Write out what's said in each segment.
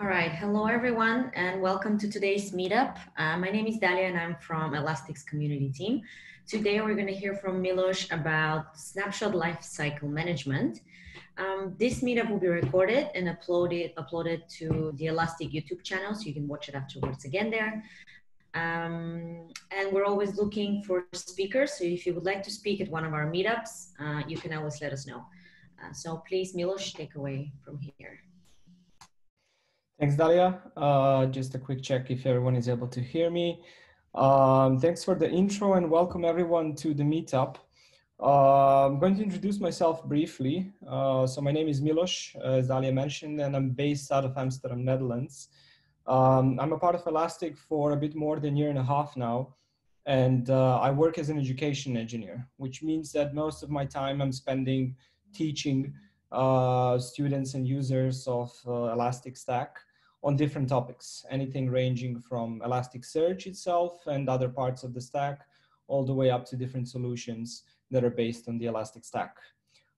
All right, hello everyone and welcome to today's meetup. Uh, my name is Dalia and I'm from Elastic's community team. Today we're going to hear from Miloš about snapshot lifecycle management. Um, this meetup will be recorded and uploaded uploaded to the Elastic YouTube channel, so you can watch it afterwards again there. Um, and we're always looking for speakers, so if you would like to speak at one of our meetups, uh, you can always let us know. Uh, so please, Miloš, take away from here. Thanks, Dalia. Uh, just a quick check if everyone is able to hear me. Um, thanks for the intro and welcome everyone to the meetup. Uh, I'm going to introduce myself briefly. Uh, so my name is Miloš, as Dalia mentioned, and I'm based out of Amsterdam, Netherlands. Um, I'm a part of Elastic for a bit more than a year and a half now, and uh, I work as an education engineer, which means that most of my time I'm spending teaching uh, students and users of uh, Elastic Stack on different topics, anything ranging from Elasticsearch itself and other parts of the stack, all the way up to different solutions that are based on the Elastic Stack.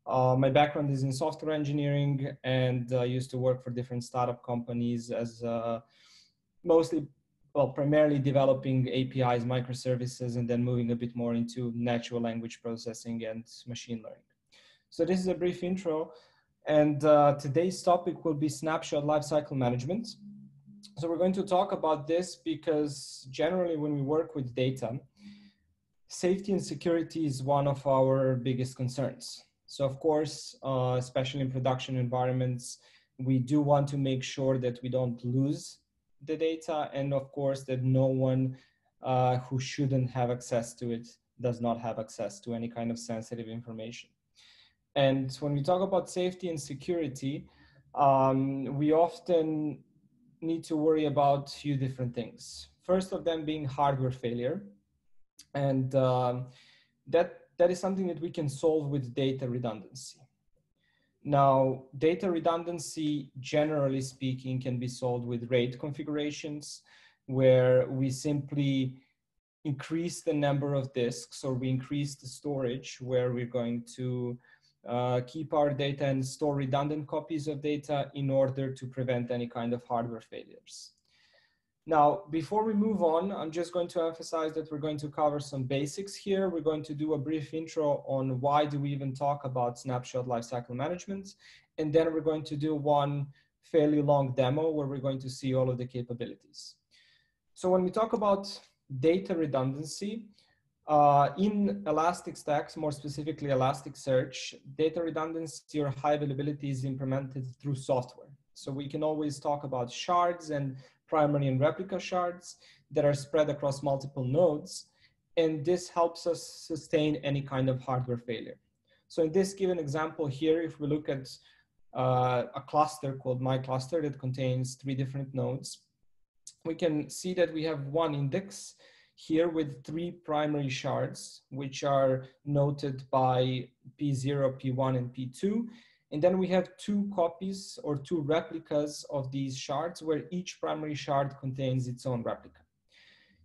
Uh, my background is in software engineering and I used to work for different startup companies as uh, mostly, well, primarily developing APIs, microservices, and then moving a bit more into natural language processing and machine learning. So this is a brief intro. And uh, today's topic will be snapshot lifecycle management. So we're going to talk about this because generally when we work with data, safety and security is one of our biggest concerns. So of course, uh, especially in production environments, we do want to make sure that we don't lose the data and of course that no one uh, who shouldn't have access to it does not have access to any kind of sensitive information. And when we talk about safety and security, um, we often need to worry about a few different things. First of them being hardware failure. And um, that, that is something that we can solve with data redundancy. Now, data redundancy, generally speaking, can be solved with RAID configurations, where we simply increase the number of disks or we increase the storage where we're going to uh, keep our data and store redundant copies of data in order to prevent any kind of hardware failures. Now, before we move on, I'm just going to emphasize that we're going to cover some basics here. We're going to do a brief intro on why do we even talk about snapshot lifecycle management. And then we're going to do one fairly long demo where we're going to see all of the capabilities. So when we talk about data redundancy, uh, in Elastic Stacks, more specifically Elasticsearch, data redundancy or high availability is implemented through software. So we can always talk about shards and primary and replica shards that are spread across multiple nodes. And this helps us sustain any kind of hardware failure. So in this given example here, if we look at uh, a cluster called my cluster that contains three different nodes, we can see that we have one index here with three primary shards, which are noted by P0, P1, and P2. And then we have two copies or two replicas of these shards where each primary shard contains its own replica.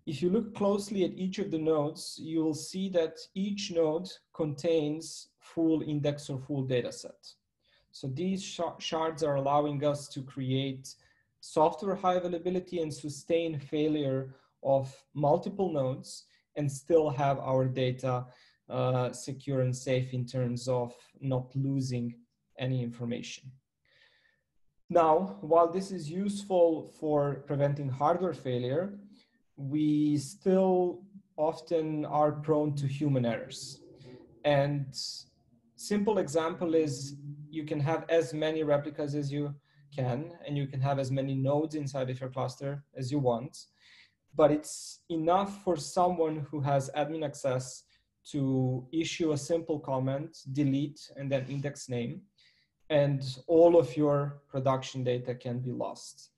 If you look closely at each of the nodes, you will see that each node contains full index or full data set. So these sh shards are allowing us to create software high availability and sustain failure of multiple nodes and still have our data uh, secure and safe in terms of not losing any information. Now, while this is useful for preventing hardware failure, we still often are prone to human errors. And simple example is you can have as many replicas as you can, and you can have as many nodes inside of your cluster as you want but it's enough for someone who has admin access to issue a simple comment, delete, and then index name, and all of your production data can be lost.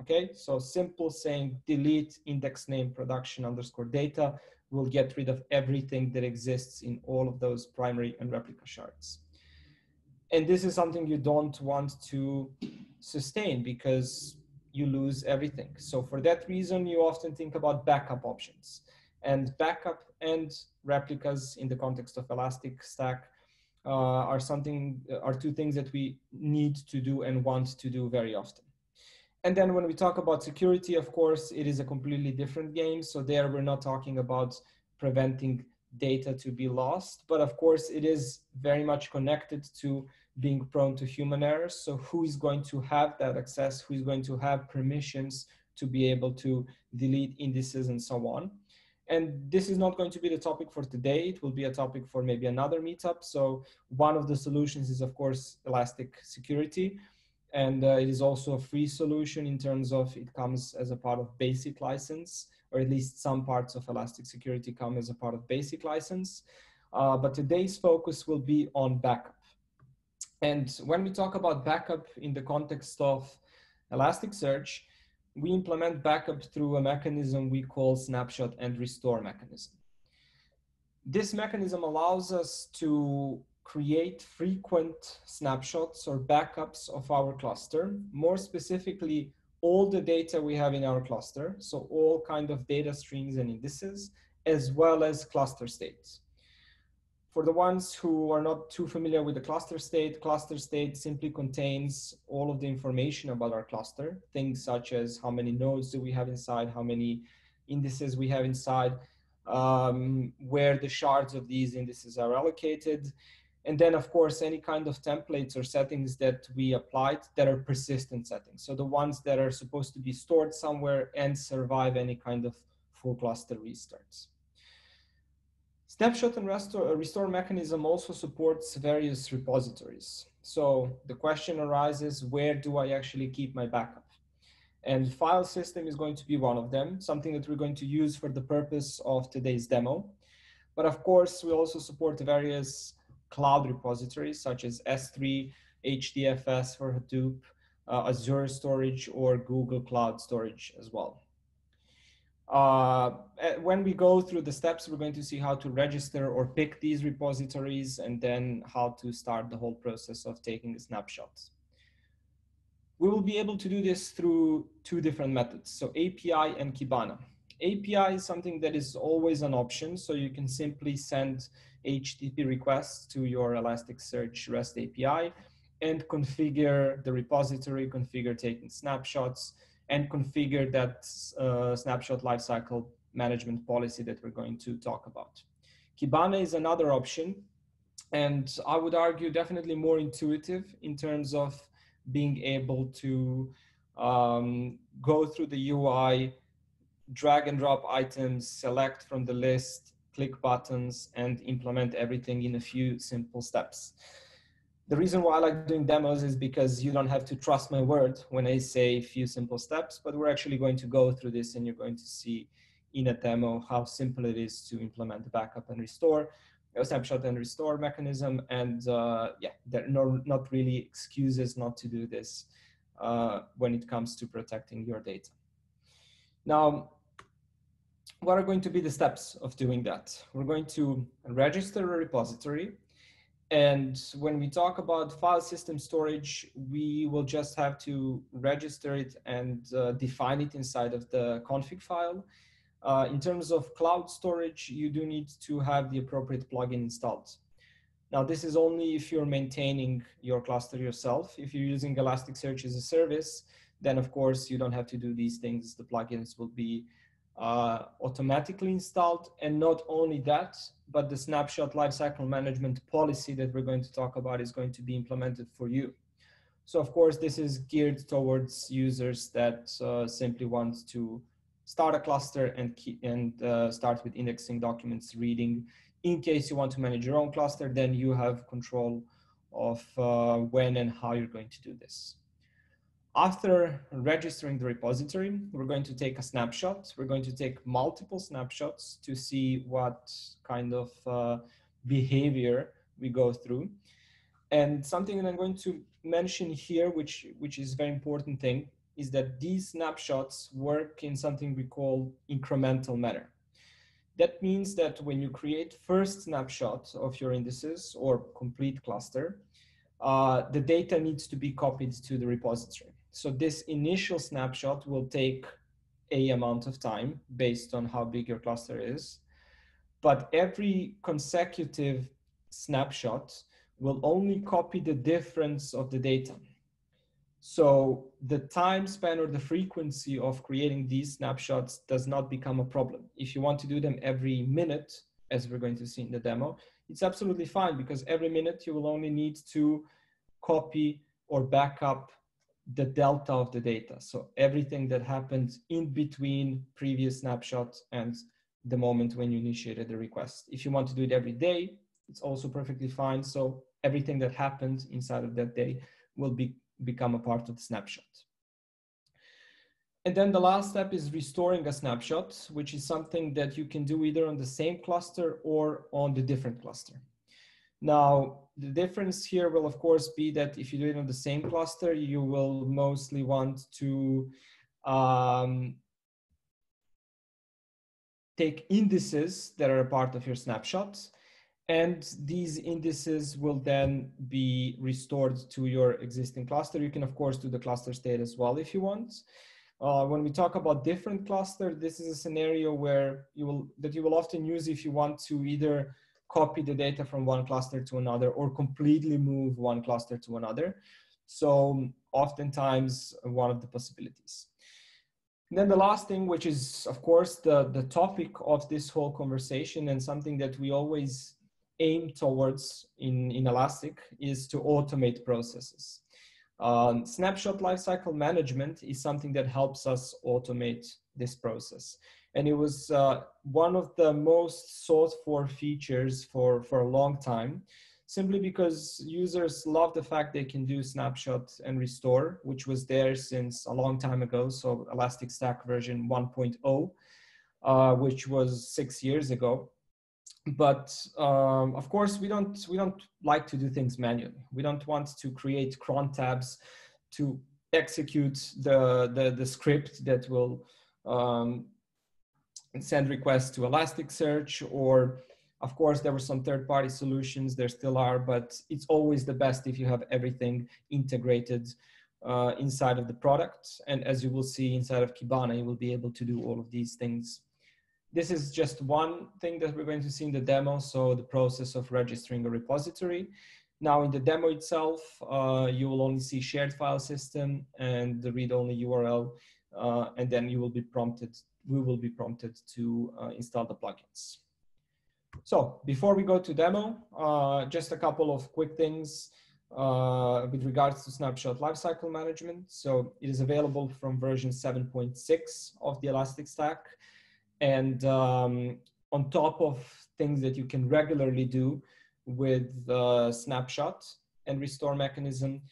Okay, so simple saying delete index name production underscore data will get rid of everything that exists in all of those primary and replica shards. And this is something you don't want to sustain because you lose everything. So for that reason, you often think about backup options. And backup and replicas in the context of Elastic Stack uh, are something, are two things that we need to do and want to do very often. and then when we talk about security, of course, it is a completely different game. So there we're not talking about preventing data to be lost, but of course it is very much connected to being prone to human errors. So who is going to have that access? Who is going to have permissions to be able to delete indices and so on? And this is not going to be the topic for today. It will be a topic for maybe another meetup. So one of the solutions is of course, elastic security. And uh, it is also a free solution in terms of it comes as a part of basic license, or at least some parts of elastic security come as a part of basic license. Uh, but today's focus will be on backup. And when we talk about backup in the context of Elasticsearch, we implement backup through a mechanism we call snapshot and restore mechanism. This mechanism allows us to create frequent snapshots or backups of our cluster, more specifically, all the data we have in our cluster, so all kind of data streams and indices, as well as cluster states. For the ones who are not too familiar with the cluster state, cluster state simply contains all of the information about our cluster, things such as how many nodes do we have inside, how many indices we have inside, um, where the shards of these indices are allocated, and then of course any kind of templates or settings that we applied that are persistent settings. So the ones that are supposed to be stored somewhere and survive any kind of full cluster restarts. Snapshot and restore, restore mechanism also supports various repositories. So the question arises, where do I actually keep my backup? And file system is going to be one of them, something that we're going to use for the purpose of today's demo. But of course, we also support various cloud repositories such as S3, HDFS for Hadoop, uh, Azure storage, or Google Cloud storage as well. Uh, eh, when we go through the steps, we're going to see how to register or pick these repositories and then how to start the whole process of taking snapshots. We will be able to do this through two different methods, so API and Kibana. API is something that is always an option, so you can simply send HTTP requests to your Elasticsearch REST API and configure the repository, configure taking snapshots, and configure that uh, snapshot lifecycle management policy that we're going to talk about. Kibana is another option, and I would argue definitely more intuitive in terms of being able to um, go through the UI, drag and drop items, select from the list, click buttons, and implement everything in a few simple steps the reason why I like doing demos is because you don't have to trust my word when I say a few simple steps, but we're actually going to go through this and you're going to see in a demo how simple it is to implement the backup and restore, a snapshot and restore mechanism. And uh, yeah, there are no, not really excuses not to do this uh, when it comes to protecting your data. Now, what are going to be the steps of doing that? We're going to register a repository and when we talk about file system storage, we will just have to register it and uh, define it inside of the config file. Uh, in terms of cloud storage, you do need to have the appropriate plugin installed. Now, this is only if you're maintaining your cluster yourself. If you're using Elasticsearch as a service, then of course you don't have to do these things. The plugins will be uh, automatically installed. And not only that, but the snapshot lifecycle management policy that we're going to talk about is going to be implemented for you. So of course, this is geared towards users that uh, simply want to start a cluster and, and uh, start with indexing documents reading. In case you want to manage your own cluster, then you have control of uh, when and how you're going to do this. After registering the repository, we're going to take a snapshot. We're going to take multiple snapshots to see what kind of uh, behavior we go through. And something that I'm going to mention here, which, which is a very important thing, is that these snapshots work in something we call incremental manner. That means that when you create first snapshot of your indices or complete cluster, uh, the data needs to be copied to the repository. So this initial snapshot will take a amount of time based on how big your cluster is. But every consecutive snapshot will only copy the difference of the data. So the time span or the frequency of creating these snapshots does not become a problem. If you want to do them every minute, as we're going to see in the demo, it's absolutely fine because every minute you will only need to copy or back up the delta of the data. So everything that happened in between previous snapshots and the moment when you initiated the request. If you want to do it every day, it's also perfectly fine. So everything that happened inside of that day will be become a part of the snapshot. And then the last step is restoring a snapshot, which is something that you can do either on the same cluster or on the different cluster. Now, the difference here will of course be that if you do it on the same cluster, you will mostly want to um, take indices that are a part of your snapshots and these indices will then be restored to your existing cluster. You can of course do the cluster state as well if you want. Uh, when we talk about different cluster, this is a scenario where you will that you will often use if you want to either copy the data from one cluster to another or completely move one cluster to another. So oftentimes one of the possibilities. And then the last thing, which is of course the, the topic of this whole conversation and something that we always aim towards in, in Elastic is to automate processes. Um, snapshot lifecycle management is something that helps us automate this process. And it was uh, one of the most sought for features for, for a long time, simply because users love the fact they can do snapshot and restore, which was there since a long time ago. So Elastic Stack version 1.0, uh, which was six years ago but um, of course we don't we don't like to do things manually we don't want to create cron tabs to execute the the, the script that will um, send requests to elasticsearch or of course there were some third party solutions there still are but it's always the best if you have everything integrated uh, inside of the product and as you will see inside of kibana you will be able to do all of these things this is just one thing that we're going to see in the demo. So the process of registering a repository. Now in the demo itself, uh, you will only see shared file system and the read-only URL, uh, and then you will be prompted, we will be prompted to uh, install the plugins. So before we go to demo, uh, just a couple of quick things uh, with regards to snapshot lifecycle management. So it is available from version 7.6 of the Elastic Stack. And um, on top of things that you can regularly do with uh, snapshot and restore mechanism,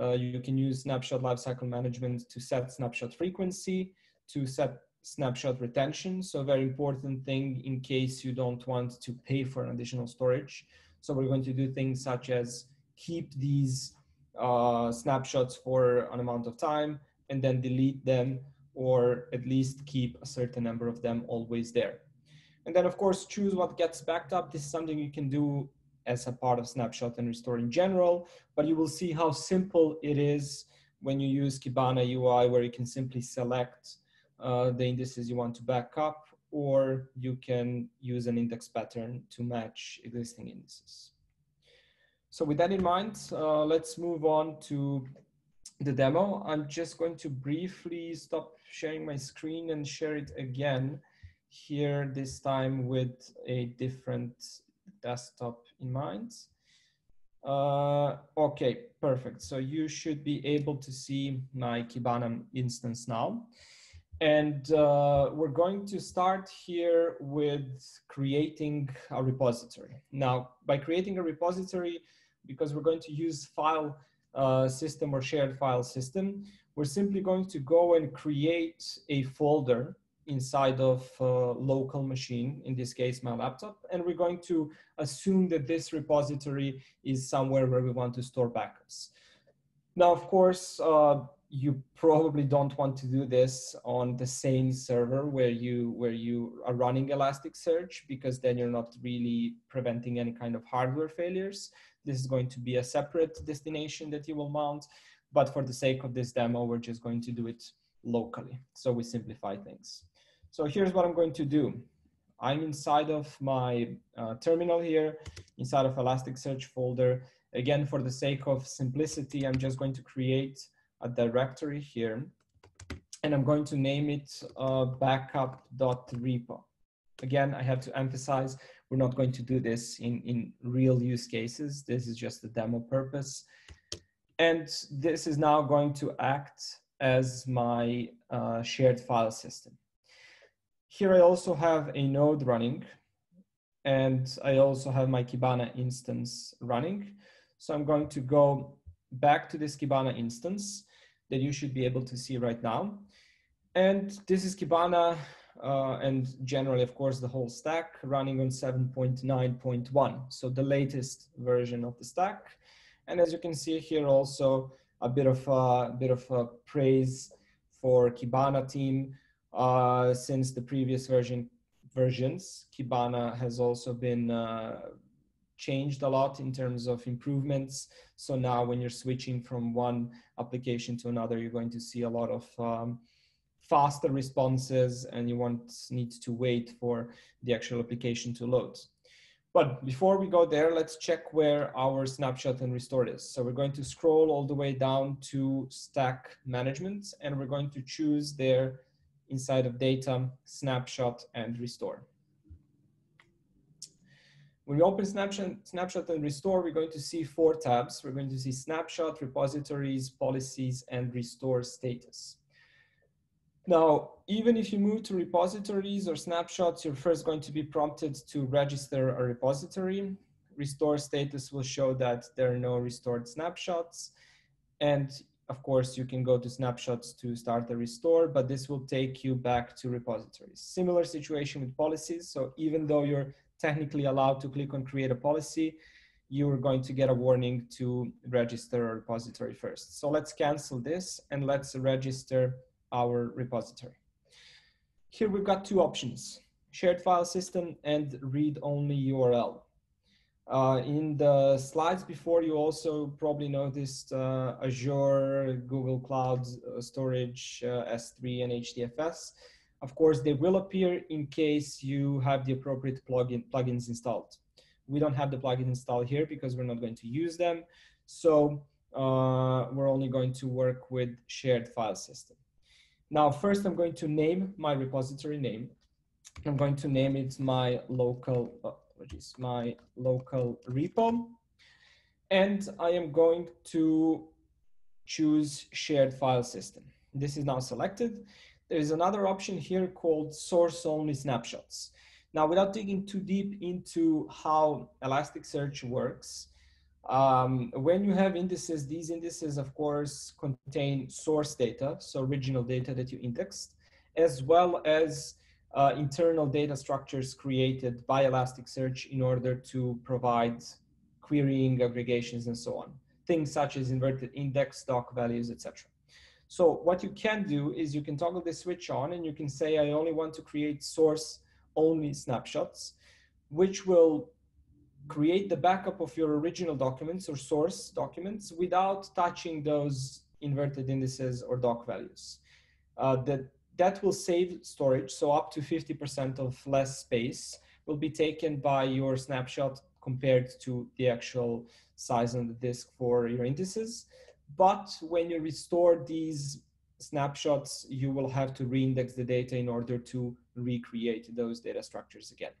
uh, you can use snapshot lifecycle management to set snapshot frequency, to set snapshot retention. So very important thing in case you don't want to pay for an additional storage. So we're going to do things such as keep these uh, snapshots for an amount of time and then delete them or at least keep a certain number of them always there. And then of course, choose what gets backed up. This is something you can do as a part of snapshot and restore in general, but you will see how simple it is when you use Kibana UI where you can simply select uh, the indices you want to back up, or you can use an index pattern to match existing indices. So with that in mind, uh, let's move on to the demo. I'm just going to briefly stop sharing my screen and share it again here this time with a different desktop in mind. Uh, okay, perfect. So you should be able to see my Kibana instance now. And uh, we're going to start here with creating a repository. Now, by creating a repository, because we're going to use file uh, system or shared file system, we're simply going to go and create a folder inside of a local machine, in this case, my laptop, and we're going to assume that this repository is somewhere where we want to store backups. Now, of course, uh, you probably don't want to do this on the same server where you where you are running Elasticsearch because then you're not really preventing any kind of hardware failures. This is going to be a separate destination that you will mount but for the sake of this demo, we're just going to do it locally. So we simplify things. So here's what I'm going to do. I'm inside of my uh, terminal here, inside of Elasticsearch folder. Again, for the sake of simplicity, I'm just going to create a directory here, and I'm going to name it uh, backup.repo. Again, I have to emphasize, we're not going to do this in, in real use cases. This is just a demo purpose. And this is now going to act as my uh, shared file system. Here I also have a node running and I also have my Kibana instance running. So I'm going to go back to this Kibana instance that you should be able to see right now. And this is Kibana uh, and generally, of course, the whole stack running on 7.9.1. So the latest version of the stack. And as you can see here also a bit of a bit of a praise for Kibana team uh, since the previous version versions. Kibana has also been uh, changed a lot in terms of improvements. So now when you're switching from one application to another, you're going to see a lot of um, faster responses and you won't need to wait for the actual application to load. But before we go there, let's check where our snapshot and restore is. So we're going to scroll all the way down to stack management and we're going to choose there inside of data, snapshot and restore. When we open snapshot, snapshot and restore, we're going to see four tabs. We're going to see snapshot, repositories, policies, and restore status. Now, even if you move to repositories or snapshots, you're first going to be prompted to register a repository. Restore status will show that there are no restored snapshots. And of course, you can go to snapshots to start the restore, but this will take you back to repositories. Similar situation with policies. So even though you're technically allowed to click on create a policy, you're going to get a warning to register a repository first. So let's cancel this and let's register our repository. Here we've got two options, shared file system and read-only URL. Uh, in the slides before, you also probably noticed uh, Azure, Google Cloud uh, Storage, uh, S3, and HDFS. Of course, they will appear in case you have the appropriate plugin, plugins installed. We don't have the plugin installed here because we're not going to use them. So uh, we're only going to work with shared file system. Now, first I'm going to name my repository name. I'm going to name it my local, apologies, my local repo. And I am going to choose shared file system. This is now selected. There is another option here called source only snapshots. Now, without digging too deep into how Elasticsearch works, um, when you have indices, these indices, of course, contain source data, so original data that you indexed, as well as uh, internal data structures created by Elasticsearch in order to provide querying, aggregations, and so on. Things such as inverted index, doc values, etc. So what you can do is you can toggle the switch on and you can say, I only want to create source only snapshots, which will create the backup of your original documents or source documents without touching those inverted indices or doc values. Uh, that that will save storage, so up to 50% of less space will be taken by your snapshot compared to the actual size on the disk for your indices. But when you restore these snapshots, you will have to reindex the data in order to recreate those data structures again.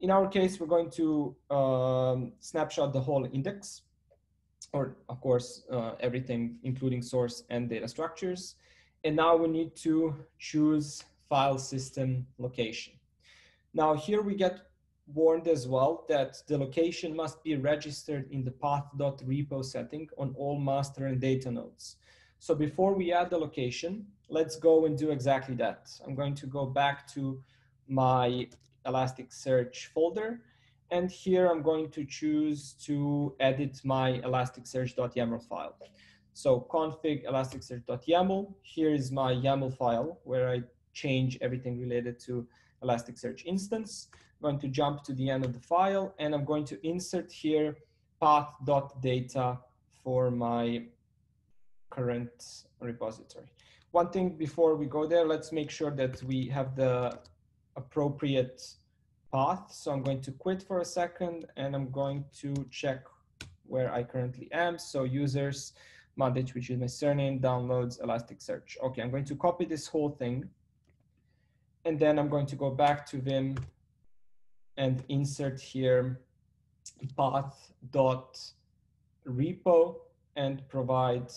In our case, we're going to um, snapshot the whole index, or of course, uh, everything, including source and data structures. And now we need to choose file system location. Now here we get warned as well that the location must be registered in the path.repo setting on all master and data nodes. So before we add the location, let's go and do exactly that. I'm going to go back to my Elasticsearch folder. And here I'm going to choose to edit my elasticsearch.yaml file. So config elasticsearch.yaml. Here is my YAML file where I change everything related to Elasticsearch instance. Going to jump to the end of the file and I'm going to insert here path.data for my current repository. One thing before we go there, let's make sure that we have the appropriate path. So I'm going to quit for a second and I'm going to check where I currently am. So users Mandić, which is my surname, downloads Elasticsearch. Okay, I'm going to copy this whole thing. And then I'm going to go back to Vim and insert here path dot repo and provide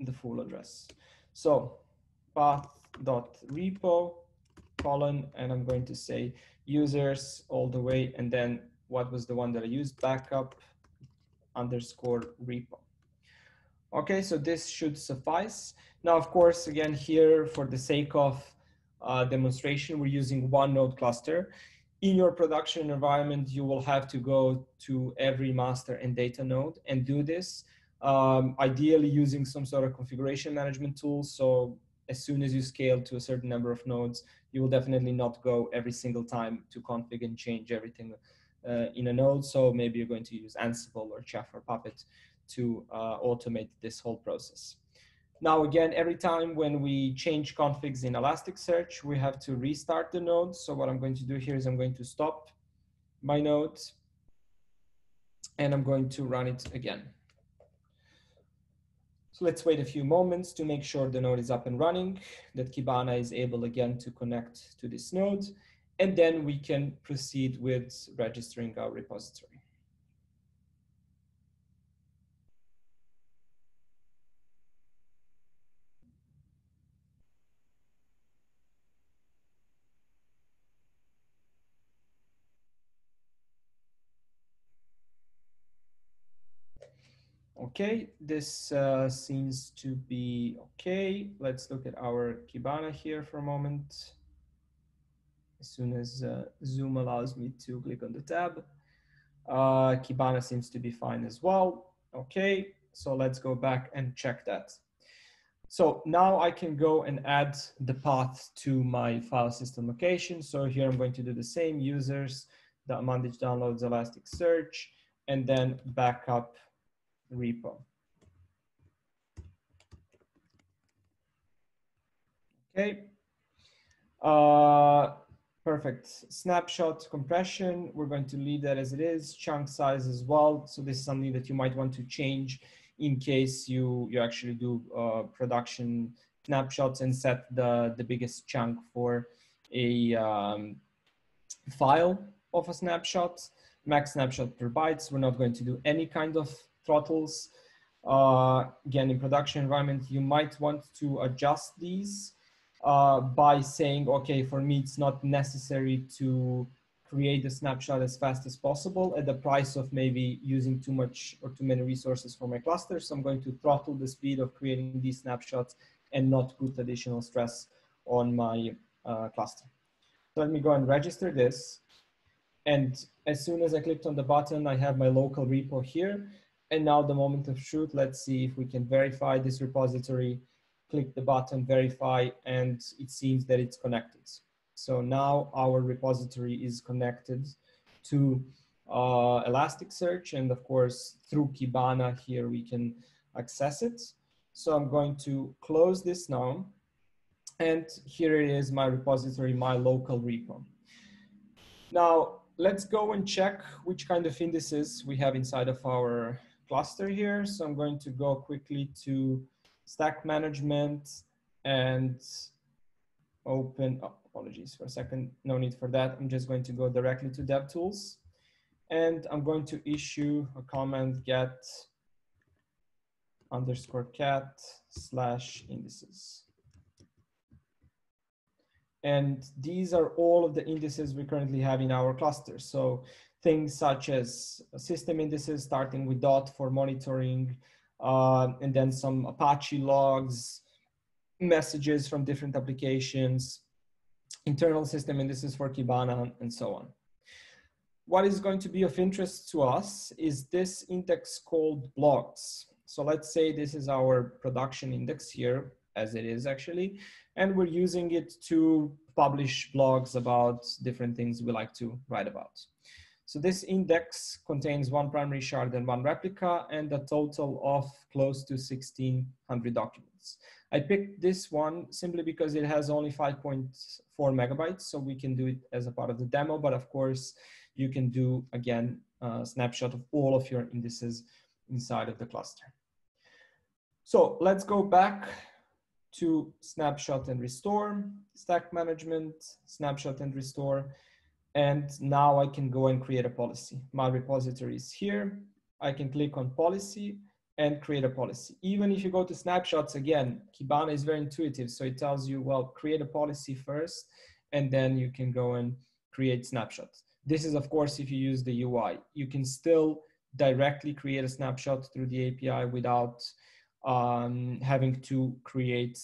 the full address. So path dot repo colon, and I'm going to say users all the way, and then what was the one that I used, backup underscore repo. Okay, so this should suffice. Now, of course, again, here for the sake of uh, demonstration, we're using one node cluster. In your production environment, you will have to go to every master and data node and do this, um, ideally using some sort of configuration management tool. So as soon as you scale to a certain number of nodes, you will definitely not go every single time to config and change everything uh, in a node. So maybe you're going to use Ansible or Chef or Puppet to uh, automate this whole process. Now, again, every time when we change configs in Elasticsearch, we have to restart the node. So what I'm going to do here is I'm going to stop my node and I'm going to run it again. So let's wait a few moments to make sure the node is up and running, that Kibana is able again to connect to this node, and then we can proceed with registering our repository. Okay, this uh, seems to be okay. Let's look at our Kibana here for a moment. As soon as uh, Zoom allows me to click on the tab. Uh, Kibana seems to be fine as well. Okay, so let's go back and check that. So now I can go and add the path to my file system location. So here I'm going to do the same users, the Mandić downloads Elasticsearch, and then backup repo. Okay. Uh, perfect. Snapshot compression, we're going to leave that as it is. Chunk size as well. So this is something that you might want to change in case you, you actually do uh, production snapshots and set the, the biggest chunk for a um, file of a snapshot. Max snapshot per bytes. We're not going to do any kind of throttles. Uh, again, in production environment, you might want to adjust these uh, by saying, okay, for me, it's not necessary to create a snapshot as fast as possible at the price of maybe using too much or too many resources for my cluster. So I'm going to throttle the speed of creating these snapshots and not put additional stress on my uh, cluster. So let me go and register this. And as soon as I clicked on the button, I have my local repo here. And now the moment of truth, let's see if we can verify this repository, click the button verify, and it seems that it's connected. So now our repository is connected to uh, Elasticsearch, and of course, through Kibana here, we can access it. So I'm going to close this now. And here it is, my repository, my local repo. Now, let's go and check which kind of indices we have inside of our cluster here. So I'm going to go quickly to stack management and open, oh, apologies for a second, no need for that. I'm just going to go directly to DevTools and I'm going to issue a command get underscore cat slash indices. And these are all of the indices we currently have in our cluster. So things such as system indices starting with dot for monitoring, uh, and then some Apache logs, messages from different applications, internal system indices for Kibana, and so on. What is going to be of interest to us is this index called blogs. So let's say this is our production index here, as it is actually, and we're using it to publish blogs about different things we like to write about. So this index contains one primary shard and one replica and a total of close to 1600 documents. I picked this one simply because it has only 5.4 megabytes, so we can do it as a part of the demo, but of course you can do, again, a snapshot of all of your indices inside of the cluster. So let's go back to snapshot and restore, stack management, snapshot and restore. And now I can go and create a policy. My repository is here. I can click on policy and create a policy. Even if you go to snapshots again, Kibana is very intuitive. So it tells you, well, create a policy first, and then you can go and create snapshots. This is of course, if you use the UI, you can still directly create a snapshot through the API without um, having to create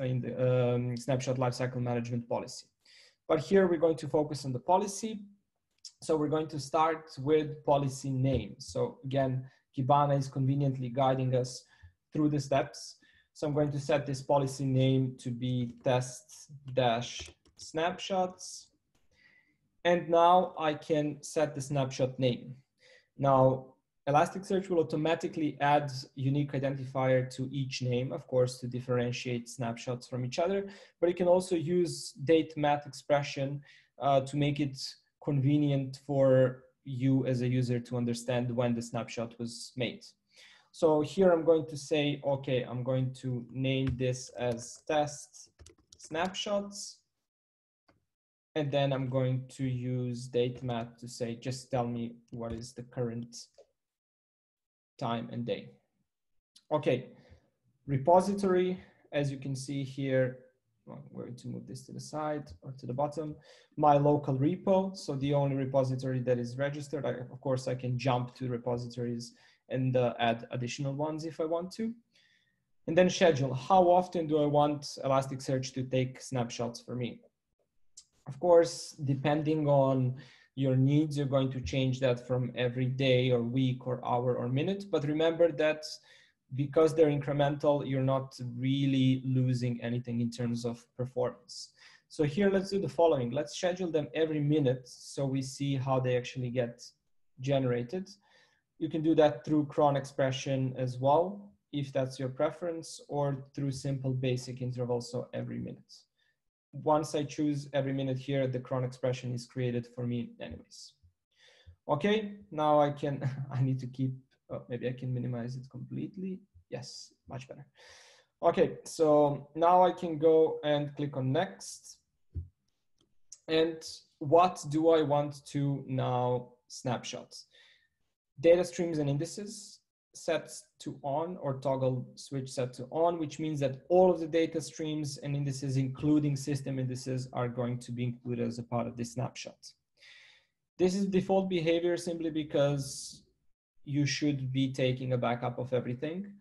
in the um, snapshot lifecycle management policy. But here we're going to focus on the policy. So we're going to start with policy name. So again, Kibana is conveniently guiding us through the steps. So I'm going to set this policy name to be test dash snapshots. And now I can set the snapshot name. Now, Elasticsearch will automatically add unique identifier to each name, of course, to differentiate snapshots from each other, but you can also use date math expression uh, to make it convenient for you as a user to understand when the snapshot was made. So here I'm going to say, okay, I'm going to name this as test snapshots. And then I'm going to use date math to say, just tell me what is the current time and day. Okay, repository, as you can see here, we're going to move this to the side or to the bottom. My local repo, so the only repository that is registered. I, of course, I can jump to repositories and uh, add additional ones if I want to. And then schedule, how often do I want Elasticsearch to take snapshots for me? Of course, depending on your needs, you're going to change that from every day or week or hour or minute. But remember that because they're incremental, you're not really losing anything in terms of performance. So here, let's do the following. Let's schedule them every minute so we see how they actually get generated. You can do that through cron expression as well, if that's your preference, or through simple basic intervals, so every minute. Once I choose every minute here, the cron expression is created for me anyways. Okay, now I can, I need to keep Oh, maybe I can minimize it completely. Yes, much better. Okay, so now I can go and click on next. And what do I want to now snapshot? Data streams and indices set to on or toggle switch set to on, which means that all of the data streams and indices, including system indices, are going to be included as a part of this snapshot. This is default behavior simply because you should be taking a backup of everything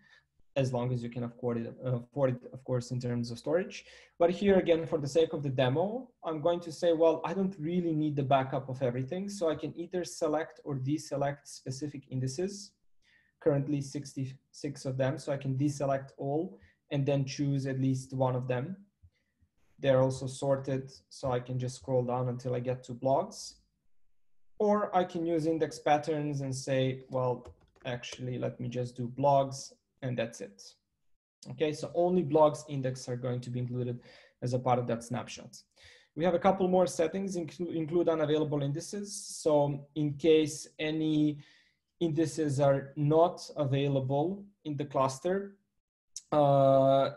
as long as you can afford it, afford it, of course, in terms of storage. But here again, for the sake of the demo, I'm going to say, well, I don't really need the backup of everything. So I can either select or deselect specific indices, currently 66 of them. So I can deselect all and then choose at least one of them. They're also sorted, so I can just scroll down until I get to blogs. Or I can use index patterns and say, well, actually, let me just do blogs and that's it. Okay, so only blogs index are going to be included as a part of that snapshot. We have a couple more settings, include, include unavailable indices. So in case any indices are not available in the cluster, uh,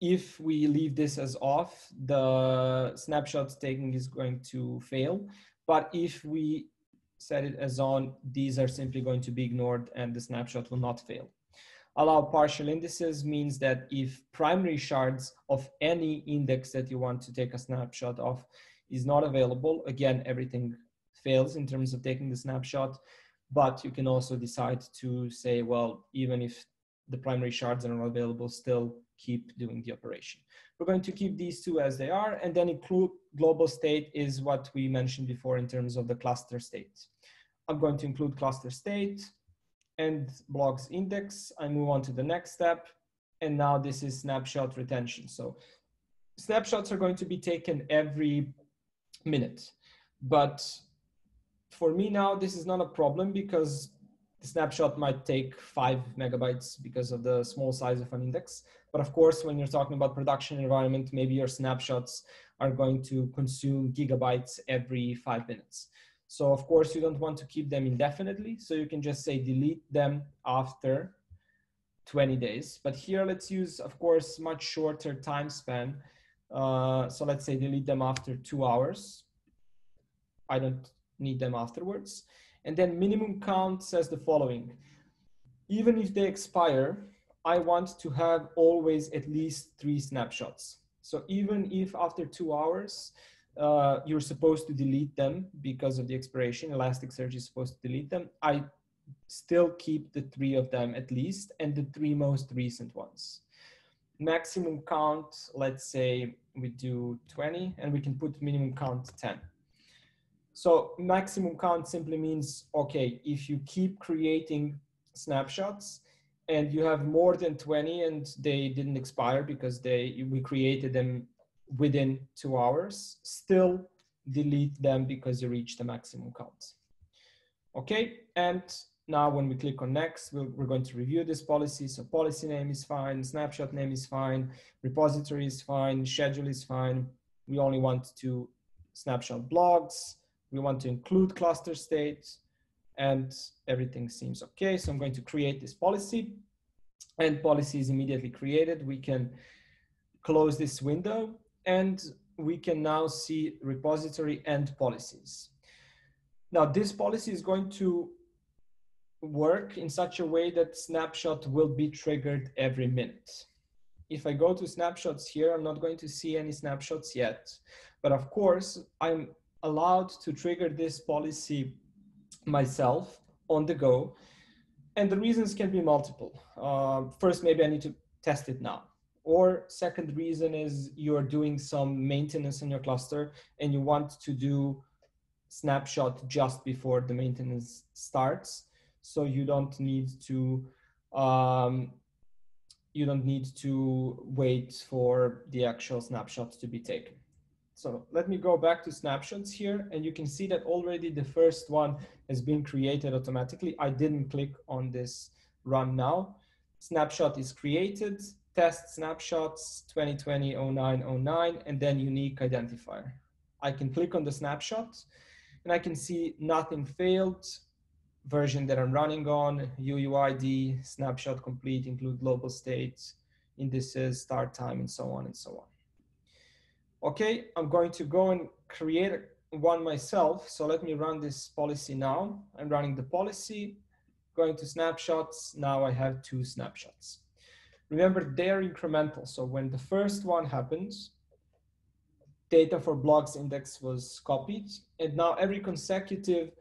if we leave this as off, the snapshot taking is going to fail. But if we set it as on, these are simply going to be ignored and the snapshot will not fail. Allow partial indices means that if primary shards of any index that you want to take a snapshot of is not available, again, everything fails in terms of taking the snapshot, but you can also decide to say, well, even if the primary shards are not available, still keep doing the operation. We're going to keep these two as they are and then include global state is what we mentioned before in terms of the cluster state. I'm going to include cluster state and blogs index. I move on to the next step. And now this is snapshot retention. So snapshots are going to be taken every minute. But for me now, this is not a problem because the snapshot might take five megabytes because of the small size of an index. But of course, when you're talking about production environment, maybe your snapshots are going to consume gigabytes every five minutes. So of course, you don't want to keep them indefinitely. So you can just say delete them after 20 days. But here, let's use, of course, much shorter time span. Uh, so let's say delete them after two hours. I don't need them afterwards. And then minimum count says the following. Even if they expire, I want to have always at least three snapshots. So even if after two hours, uh, you're supposed to delete them because of the expiration, Elasticsearch is supposed to delete them, I still keep the three of them at least and the three most recent ones. Maximum count, let's say we do 20 and we can put minimum count 10. So maximum count simply means, okay, if you keep creating snapshots and you have more than 20 and they didn't expire because they we created them within two hours, still delete them because you reached the maximum count. Okay, and now when we click on next, we we are going to review this policy. So policy name is fine, snapshot name is fine, repository is fine, schedule is fine. We only want to snapshot blogs. We want to include cluster states and everything seems okay. So I'm going to create this policy and policy is immediately created. We can close this window and we can now see repository and policies. Now this policy is going to work in such a way that snapshot will be triggered every minute. If I go to snapshots here, I'm not going to see any snapshots yet. But of course, I'm allowed to trigger this policy myself on the go. And the reasons can be multiple. Uh, first, maybe I need to test it now. Or second reason is you're doing some maintenance in your cluster and you want to do snapshot just before the maintenance starts so you don't need to um, you don't need to wait for the actual snapshots to be taken. So let me go back to snapshots here and you can see that already the first one has been created automatically. I didn't click on this run now. Snapshot is created, test snapshots 2020 09 09 and then unique identifier. I can click on the snapshot and I can see nothing failed, version that I'm running on, UUID, snapshot complete, include global states, indices, start time, and so on and so on. Okay, I'm going to go and create one myself. So let me run this policy now. I'm running the policy, going to snapshots. Now I have two snapshots. Remember, they're incremental. So when the first one happens, data for blogs index was copied. And now every consecutive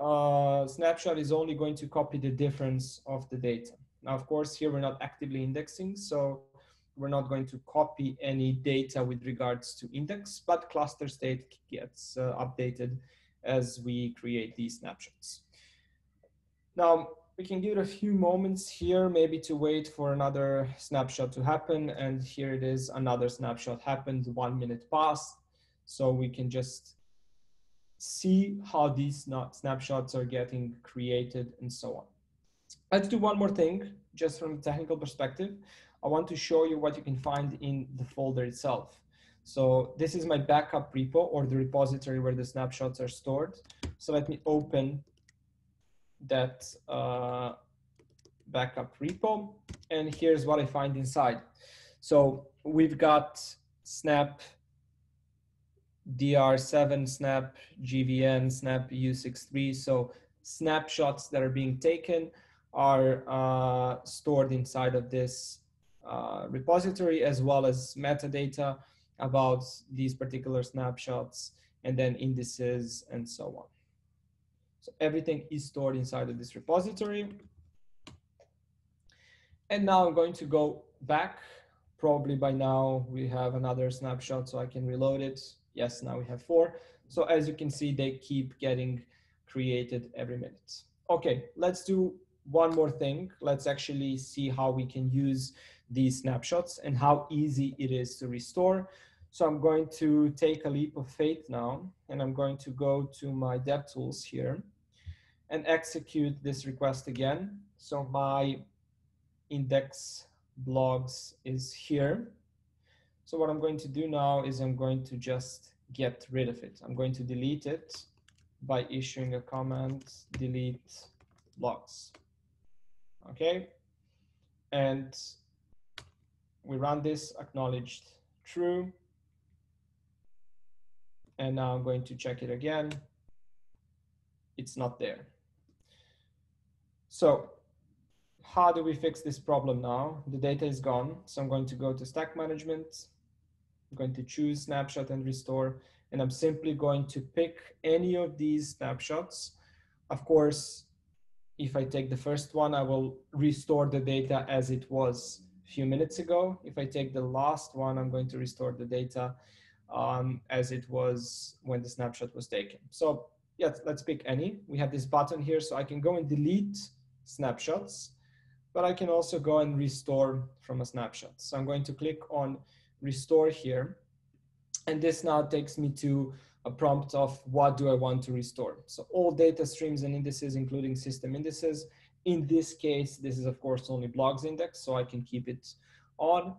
uh, snapshot is only going to copy the difference of the data. Now, of course, here we're not actively indexing, so we're not going to copy any data with regards to index, but cluster state gets uh, updated as we create these snapshots. Now, we can give it a few moments here, maybe to wait for another snapshot to happen. And here it is, another snapshot happened, one minute passed. So we can just see how these snapshots are getting created and so on. Let's do one more thing, just from a technical perspective. I want to show you what you can find in the folder itself. So this is my backup repo or the repository where the snapshots are stored. So let me open that uh, backup repo and here's what I find inside. So we've got snap DR7, Snap GVN, Snap U63. So snapshots that are being taken are uh, stored inside of this uh, repository as well as metadata about these particular snapshots and then indices and so on. So everything is stored inside of this repository. And now I'm going to go back. Probably by now we have another snapshot so I can reload it Yes, now we have four. So as you can see, they keep getting created every minute. Okay, let's do one more thing. Let's actually see how we can use these snapshots and how easy it is to restore. So I'm going to take a leap of faith now, and I'm going to go to my DevTools here and execute this request again. So my index blogs is here. So what I'm going to do now is I'm going to just get rid of it. I'm going to delete it by issuing a command delete blogs. Okay. and we run this acknowledged true. And now I'm going to check it again. It's not there. So how do we fix this problem now? The data is gone. So I'm going to go to stack management. I'm going to choose snapshot and restore. And I'm simply going to pick any of these snapshots. Of course, if I take the first one, I will restore the data as it was a few minutes ago. If I take the last one, I'm going to restore the data um, as it was when the snapshot was taken. So yeah, let's pick any. We have this button here, so I can go and delete snapshots, but I can also go and restore from a snapshot. So I'm going to click on restore here. And this now takes me to a prompt of what do I want to restore. So all data streams and indices, including system indices. In this case, this is of course only blogs index, so I can keep it on.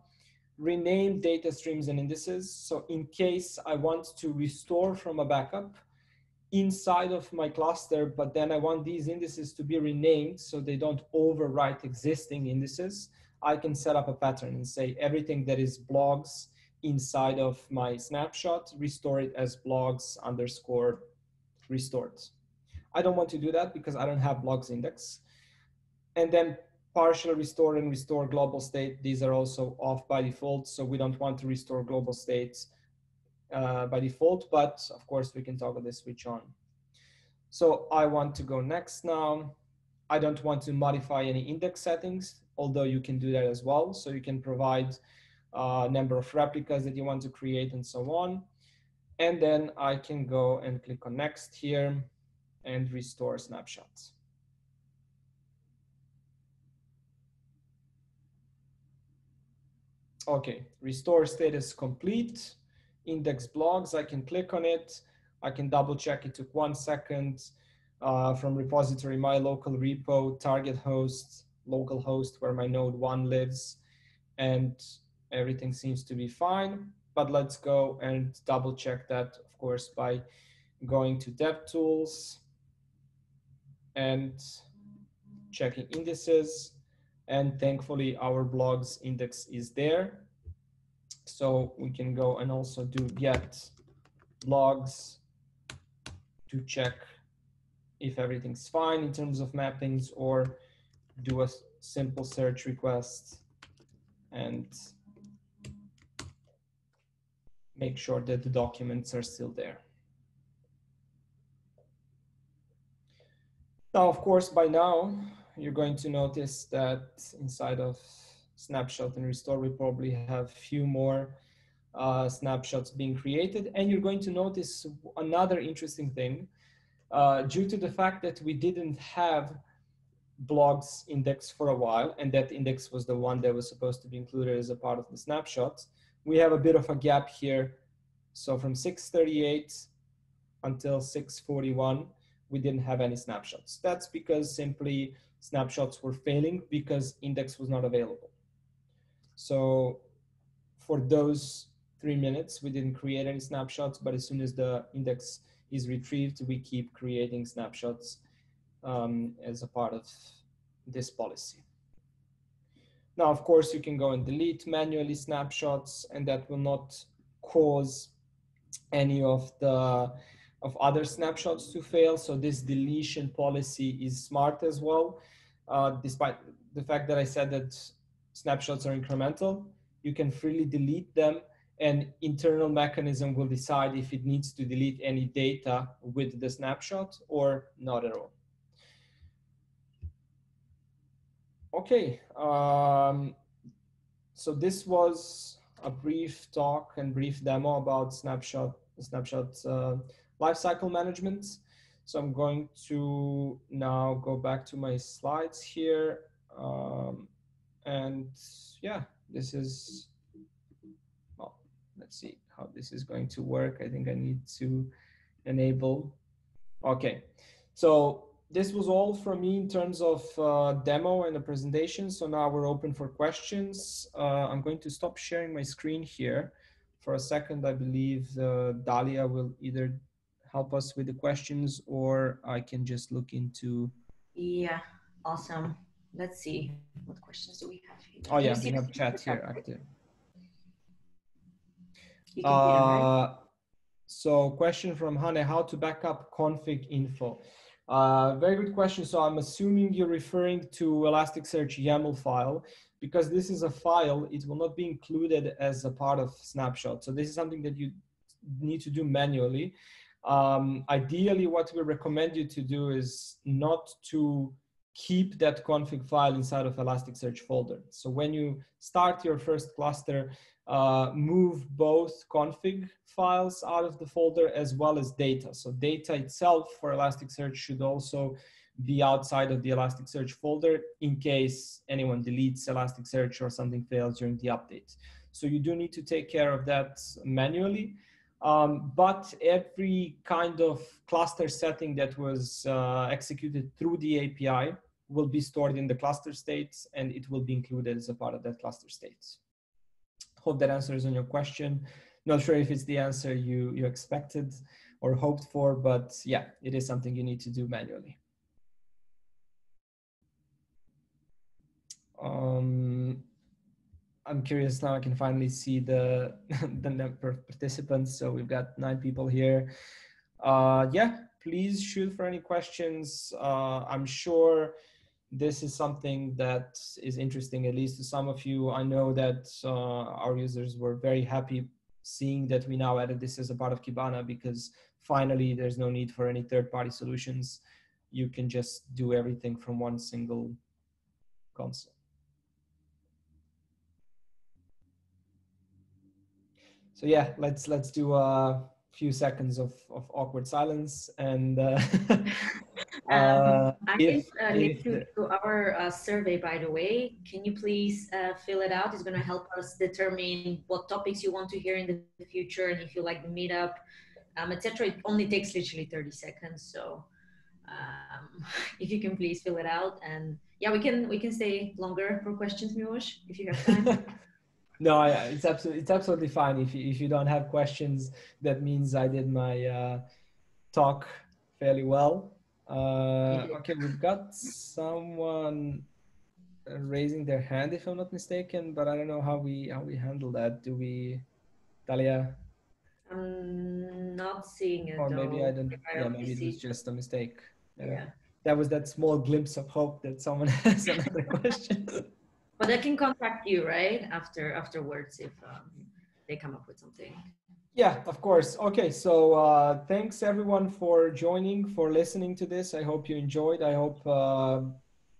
Rename data streams and indices. So in case I want to restore from a backup inside of my cluster, but then I want these indices to be renamed so they don't overwrite existing indices, I can set up a pattern and say everything that is blogs inside of my snapshot, restore it as blogs underscore restored. I don't want to do that because I don't have blogs index. And then partial restore and restore global state, these are also off by default. So we don't want to restore global states uh, by default, but of course we can toggle the switch on. So I want to go next now. I don't want to modify any index settings, although you can do that as well. So you can provide uh, number of replicas that you want to create and so on. And then I can go and click on next here and restore snapshots. Okay, restore status complete. Index blogs, I can click on it. I can double check it took one second uh, from repository, my local repo, target host, local host where my node one lives. And everything seems to be fine, but let's go and double check that, of course, by going to DevTools and checking indices. And thankfully, our blogs index is there. So we can go and also do get blogs to check if everything's fine in terms of mappings or do a simple search request and make sure that the documents are still there. Now, of course, by now, you're going to notice that inside of snapshot and restore, we probably have a few more uh, snapshots being created. And you're going to notice another interesting thing. Uh, due to the fact that we didn't have blogs index for a while, and that index was the one that was supposed to be included as a part of the snapshots, we have a bit of a gap here. So from 638 until 641, we didn't have any snapshots. That's because simply snapshots were failing because index was not available. So for those three minutes, we didn't create any snapshots, but as soon as the index is retrieved, we keep creating snapshots um, as a part of this policy. Now, of course, you can go and delete manually snapshots and that will not cause any of the of other snapshots to fail. So this deletion policy is smart as well. Uh, despite the fact that I said that snapshots are incremental, you can freely delete them and internal mechanism will decide if it needs to delete any data with the snapshot or not at all. Okay, um, so this was a brief talk and brief demo about snapshot snapshot uh, lifecycle management. So I'm going to now go back to my slides here. Um, and yeah, this is, well, let's see how this is going to work. I think I need to enable. Okay, so this was all from me in terms of uh, demo and the presentation. So now we're open for questions. Uh, I'm going to stop sharing my screen here for a second. I believe uh, Dalia will either help us with the questions or I can just look into. Yeah, awesome. let's see, what questions do we have here? Oh yeah, we have chat here active. Uh, so question from Hane, how to back up config info? Uh, very good question. So I'm assuming you're referring to Elasticsearch YAML file because this is a file, it will not be included as a part of snapshot. So this is something that you need to do manually. Um, ideally, what we recommend you to do is not to keep that config file inside of Elasticsearch folder. So when you start your first cluster, uh, move both config files out of the folder as well as data. So data itself for Elasticsearch should also be outside of the Elasticsearch folder in case anyone deletes Elasticsearch or something fails during the update. So you do need to take care of that manually. Um, but every kind of cluster setting that was uh, executed through the API will be stored in the cluster states and it will be included as a part of that cluster states. Hope that answers on your question. Not sure if it's the answer you, you expected or hoped for, but yeah, it is something you need to do manually. Um, I'm curious now. I can finally see the the number of participants. So we've got nine people here. Uh, yeah, please shoot for any questions. Uh, I'm sure this is something that is interesting, at least to some of you. I know that uh, our users were very happy seeing that we now added this as a part of Kibana because finally there's no need for any third-party solutions. You can just do everything from one single console. So yeah, let's let's do a few seconds of, of awkward silence and uh, um, I if, can uh, link you to our uh, survey, by the way. Can you please uh, fill it out? It's going to help us determine what topics you want to hear in the future and if you like the meetup, um, etc. It only takes literally 30 seconds. So um, if you can please fill it out and yeah, we can we can stay longer for questions, Miloš, if you have time. no, I, it's absolutely it's absolutely fine. If you, if you don't have questions, that means I did my uh, talk fairly well. Uh, okay, we've got someone raising their hand, if I'm not mistaken, but I don't know how we how we handle that. Do we, Dalia? I'm not seeing it. Or maybe I don't. Yeah, maybe it was just a mistake. Yeah. yeah. That was that small glimpse of hope that someone has another question. But I can contact you, right? After afterwards, if um, they come up with something. Yeah, of course. Okay, so uh, thanks everyone for joining, for listening to this. I hope you enjoyed. I hope uh,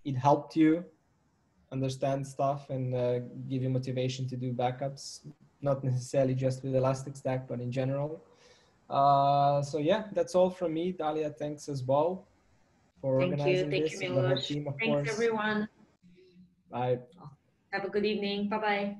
it helped you understand stuff and uh, give you motivation to do backups, not necessarily just with Elastic Stack, but in general. Uh, so yeah, that's all from me. Dalia, thanks as well for Thank organizing you. Thank this. You, Miloš. Team, Thanks course. everyone. Bye. Have a good evening. Bye bye.